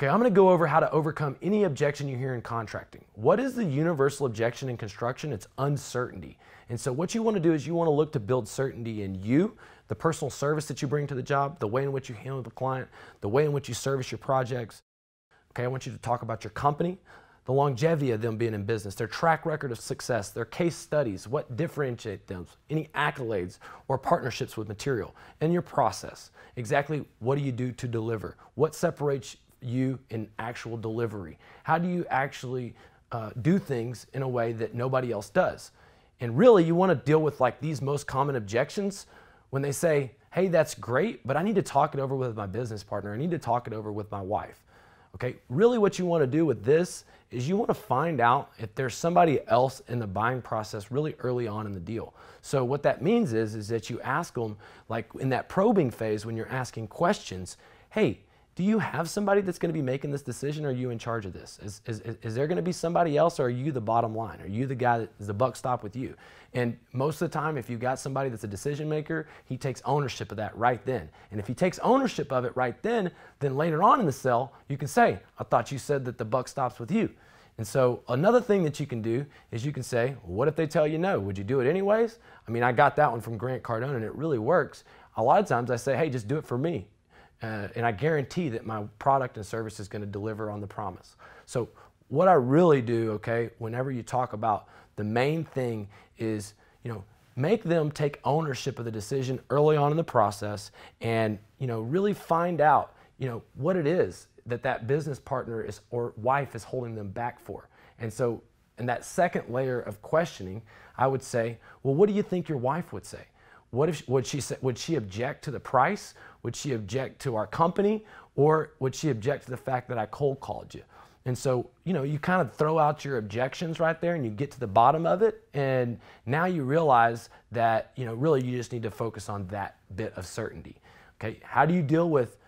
Okay, I'm gonna go over how to overcome any objection you hear in contracting. What is the universal objection in construction? It's uncertainty. And so what you wanna do is you wanna look to build certainty in you, the personal service that you bring to the job, the way in which you handle the client, the way in which you service your projects. Okay, I want you to talk about your company, the longevity of them being in business, their track record of success, their case studies, what differentiate them, any accolades or partnerships with material, and your process. Exactly what do you do to deliver? What separates you in actual delivery? How do you actually uh, do things in a way that nobody else does? And really, you want to deal with like these most common objections when they say, hey, that's great, but I need to talk it over with my business partner. I need to talk it over with my wife. Okay, really what you want to do with this is you want to find out if there's somebody else in the buying process really early on in the deal. So what that means is, is that you ask them, like in that probing phase when you're asking questions, hey, do you have somebody that's going to be making this decision or are you in charge of this is, is, is there going to be somebody else or are you the bottom line are you the guy that is the buck stop with you and most of the time if you've got somebody that's a decision maker he takes ownership of that right then and if he takes ownership of it right then then later on in the cell, you can say i thought you said that the buck stops with you and so another thing that you can do is you can say, well, what if they tell you no? Would you do it anyways? I mean, I got that one from Grant Cardone and it really works. A lot of times I say, hey, just do it for me. Uh, and I guarantee that my product and service is going to deliver on the promise. So, what I really do, okay, whenever you talk about the main thing is, you know, make them take ownership of the decision early on in the process and, you know, really find out, you know, what it is that that business partner is or wife is holding them back for. And so, in that second layer of questioning, I would say, well, what do you think your wife would say? What if would she say, would she object to the price? Would she object to our company? Or would she object to the fact that I cold called you? And so, you know, you kind of throw out your objections right there and you get to the bottom of it. And now you realize that, you know, really you just need to focus on that bit of certainty. Okay. How do you deal with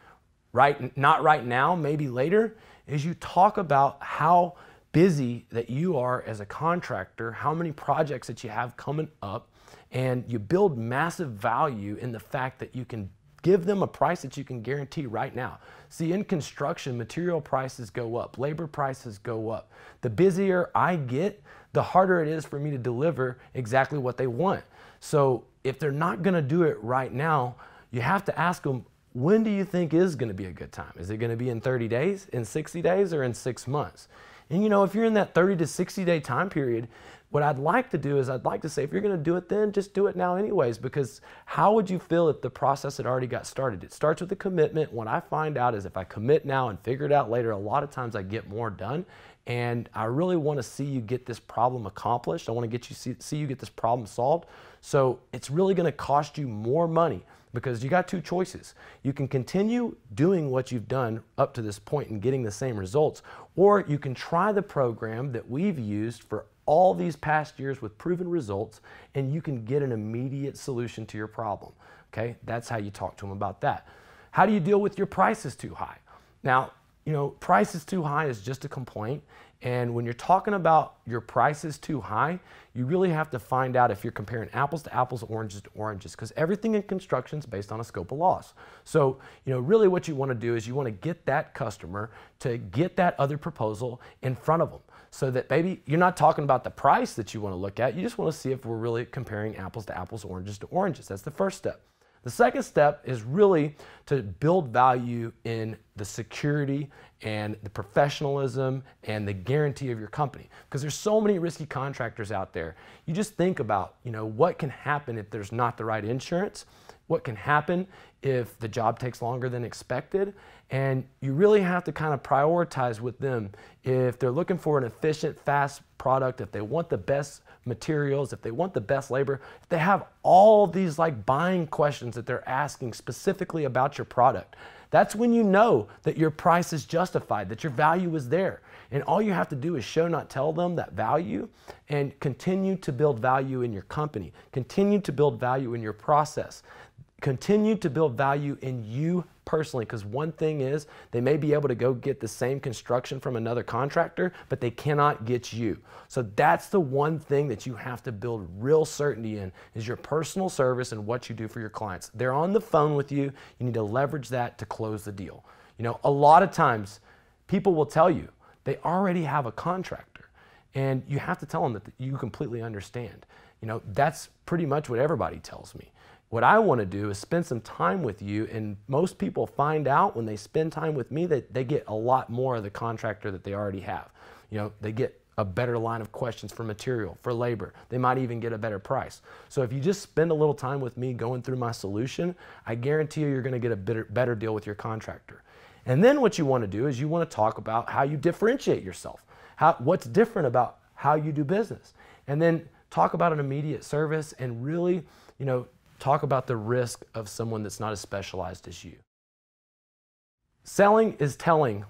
right, not right now, maybe later? Is you talk about how busy that you are as a contractor, how many projects that you have coming up, and you build massive value in the fact that you can give them a price that you can guarantee right now. See, in construction, material prices go up, labor prices go up. The busier I get, the harder it is for me to deliver exactly what they want. So if they're not gonna do it right now, you have to ask them, when do you think is gonna be a good time? Is it gonna be in 30 days, in 60 days, or in six months? And you know, if you're in that 30 to 60 day time period, what I'd like to do is I'd like to say, if you're going to do it then, just do it now anyways, because how would you feel if the process had already got started? It starts with a commitment. What I find out is if I commit now and figure it out later, a lot of times I get more done. And I really want to see you get this problem accomplished. I want to get you see, see you get this problem solved. So it's really going to cost you more money because you got two choices. You can continue doing what you've done up to this point and getting the same results, or you can try the program that we've used for all these past years with proven results and you can get an immediate solution to your problem. Okay, that's how you talk to them about that. How do you deal with your prices too high? Now, you know, price is too high is just a complaint. And when you're talking about your price is too high, you really have to find out if you're comparing apples to apples, oranges to oranges, because everything in construction is based on a scope of loss. So, you know, really what you want to do is you want to get that customer to get that other proposal in front of them so that maybe you're not talking about the price that you want to look at. You just want to see if we're really comparing apples to apples, oranges to oranges. That's the first step. The second step is really to build value in the security and the professionalism and the guarantee of your company because there's so many risky contractors out there. You just think about, you know, what can happen if there's not the right insurance? What can happen if the job takes longer than expected? And you really have to kind of prioritize with them if they're looking for an efficient, fast product, if they want the best materials, if they want the best labor, if they have all these like buying questions that they're asking specifically about your product. That's when you know that your price is justified, that your value is there. And all you have to do is show, not tell them that value and continue to build value in your company, continue to build value in your process, continue to build value in you personally because one thing is they may be able to go get the same construction from another contractor but they cannot get you so that's the one thing that you have to build real certainty in is your personal service and what you do for your clients they're on the phone with you you need to leverage that to close the deal you know a lot of times people will tell you they already have a contractor. And you have to tell them that you completely understand. You know, that's pretty much what everybody tells me. What I want to do is spend some time with you, and most people find out when they spend time with me that they get a lot more of the contractor that they already have. You know, they get a better line of questions for material, for labor. They might even get a better price. So if you just spend a little time with me going through my solution, I guarantee you you're going to get a better, better deal with your contractor. And then what you want to do is you want to talk about how you differentiate yourself. How, what's different about how you do business? And then talk about an immediate service and really, you know, talk about the risk of someone that's not as specialized as you. Selling is telling,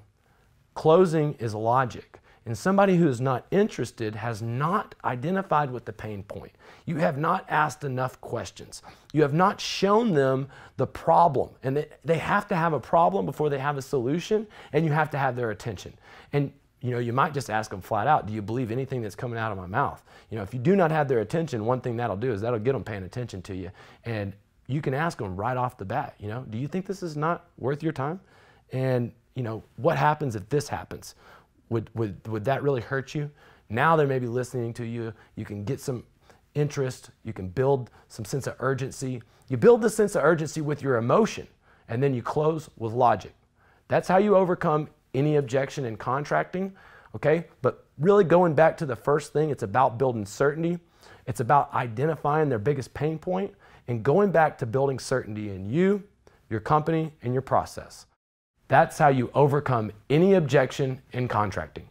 closing is logic. And somebody who is not interested has not identified with the pain point. You have not asked enough questions. You have not shown them the problem. And they, have to have a problem before they have a solution, and you have to have their attention. And you know, you might just ask them flat out, do you believe anything that's coming out of my mouth? You know, if you do not have their attention, one thing that'll do is that'll get them paying attention to you. And you can ask them right off the bat, you know, do you think this is not worth your time? And, you know, what happens if this happens? Would, would, would that really hurt you? Now they may be listening to you. You can get some interest. You can build some sense of urgency. You build the sense of urgency with your emotion, and then you close with logic. That's how you overcome any objection in contracting, okay? But really going back to the first thing, it's about building certainty. It's about identifying their biggest pain point and going back to building certainty in you, your company, and your process. That's how you overcome any objection in contracting.